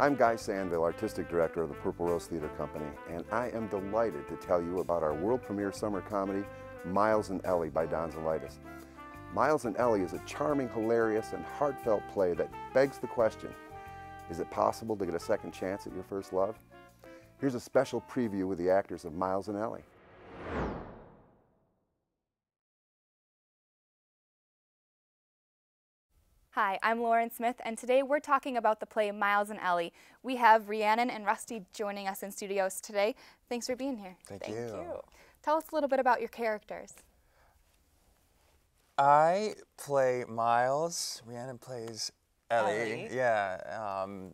I'm Guy Sanville, Artistic Director of the Purple Rose Theatre Company, and I am delighted to tell you about our world premiere summer comedy, Miles and Ellie by Don Zolidis. Miles and Ellie is a charming, hilarious, and heartfelt play that begs the question, is it possible to get a second chance at your first love? Here's a special preview with the actors of Miles and Ellie. Hi, I'm Lauren Smith, and today we're talking about the play Miles and Ellie. We have Rhiannon and Rusty joining us in studios today. Thanks for being here. Thank, Thank you. you. Tell us a little bit about your characters. I play Miles. Rhiannon plays Ellie. Ellie. Yeah. Um,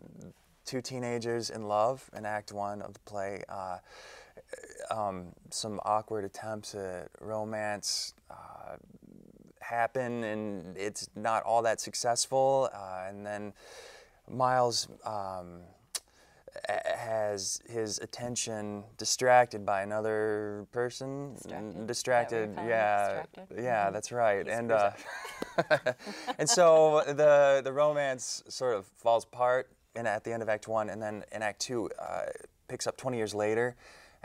two teenagers in love in Act One of the play. Uh, um, some awkward attempts at romance uh, happen, and it's not all that successful. Uh, and then Miles. Um, has his attention distracted by another person. Distracted? N- Distracted, Is that what we call it? yeah, Distracted? yeah, Mhm. that's right. He and uh, and so the the romance sort of falls apart in, at the end of Act One, and then in Act Two uh, picks up 20 years later,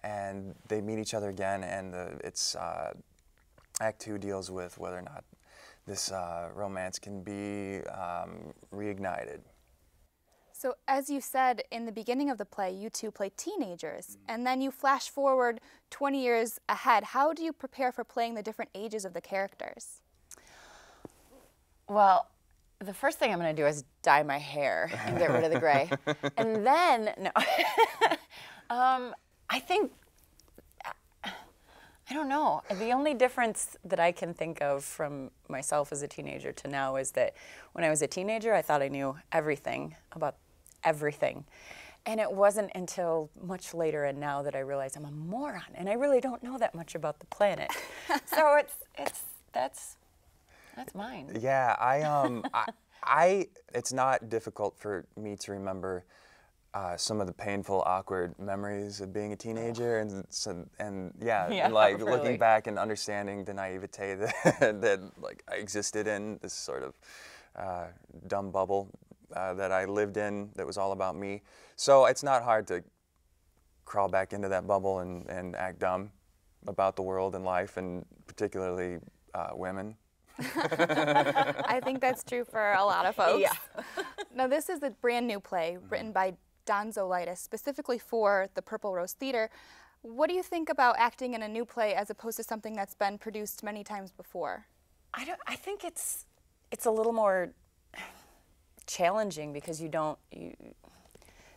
and they meet each other again, and the, it's uh, Act Two deals with whether or not this uh, romance can be um, reignited. So, as you said in the beginning of the play, you two play teenagers, and then you flash forward 20 years ahead. How do you prepare for playing the different ages of the characters? Well, the first thing I'm going to do is dye my hair and get rid of the gray. and then, no. um, I think, I don't know. The only difference that I can think of from myself as a teenager to now is that when I was a teenager, I thought I knew everything about everything. And it wasn't until much later and now that I realize I'm a moron and I really don't know that much about the planet. so it's, it's, that's, that's mine. Yeah, I um, I, I it's not difficult for me to remember uh, some of the painful, awkward memories of being a teenager, and so, and yeah, Yeah, like really. looking back and understanding the naivete that, that like I existed in this sort of uh, dumb bubble uh, that I lived in that was all about me. So it's not hard to crawl back into that bubble and, and act dumb about the world and life, and particularly uh, women. I think that's true for a lot of folks. Yeah. now, this is a brand new play written by Don Zolidis, specifically for the Purple Rose Theatre. What do you think about acting in a new play as opposed to something that's been produced many times before? I don't. I think it's it's a little more challenging because you don't. You,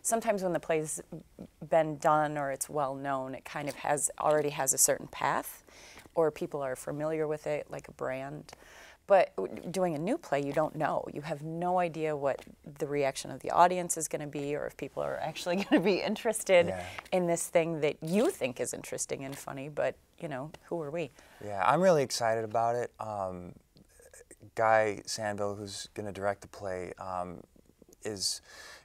sometimes when the play's been done or it's well known, it kind of has already has a certain path, or people are familiar with it, like a brand. But doing a new play, you don't know. You have no idea what the reaction of the audience is going to be, or if people are actually going to be interested Yeah. in this thing that you think is interesting and funny. But you know, who are we? Yeah, I'm really excited about it. Um, Guy Sanville, who's going to direct the play, um, is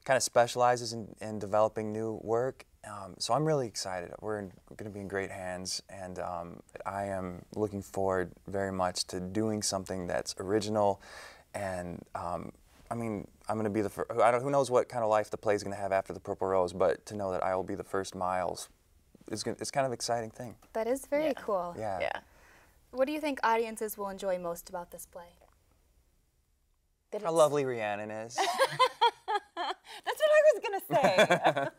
kind of specializes in, in developing new work. Um, so I'm really excited. We're going to be in great hands, and um, I am looking forward very much to doing something that's original. And um, I mean, I'm going to be the first. I don't. Who knows what kind of life the play is going to have after the Purple Rose? But to know that I will be the first Miles is gonna, it's kind of an exciting thing. That is very cool. Yeah. Yeah. What do you think audiences will enjoy most about this play? That How lovely Rhiannon is. That's what I was gonna say.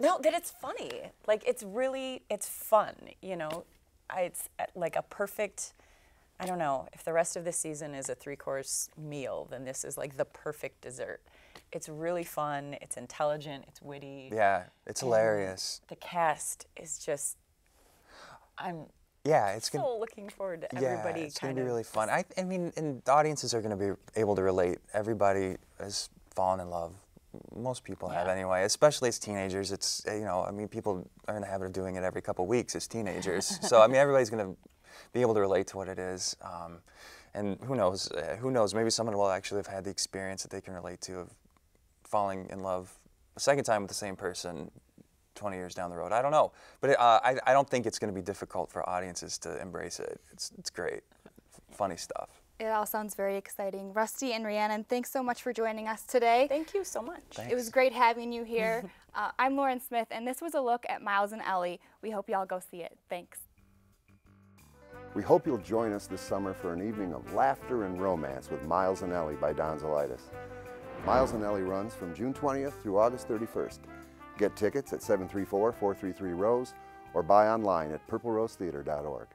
no, that it's funny. Like it's really, it's fun. You know, I, it's uh, like a perfect. I don't know if the rest of the season is a three-course meal, then this is like the perfect dessert. It's really fun. It's intelligent. It's witty. Yeah, it's hilarious. The cast is just. I'm Yeah, it's so gonna. looking forward to everybody. Yeah, it's gonna be really fun. I, I mean, and the audiences are gonna be able to relate. Everybody has fallen in love. Most people have anyway, especially as teenagers. It's uh, you know, I mean, people are in the habit of doing it every couple weeks as teenagers. so I mean, everybody's gonna be able to relate to what it is. Um, and who knows? Uh, who knows? Maybe someone will actually have had the experience that they can relate to of falling in love a second time with the same person 20 years down the road. I don't know. But it, uh, I, I don't think it's going to be difficult for audiences to embrace it. It's, it's great. Funny stuff. It all sounds very exciting. Rusty and Rhiannon, thanks so much for joining us today. Thank you so much. It was great having you here. uh, I'm Lauren Smith, and this was a look at Miles and Ellie. We hope y'all go see it. Thanks. We hope you'll join us this summer for an evening of laughter and romance with Miles and Ellie by Don Donzolitis. Miles and Ellie runs from June 20th through August 31st. Get tickets at 734-433-ROSE or buy online at purplerosetheater.org.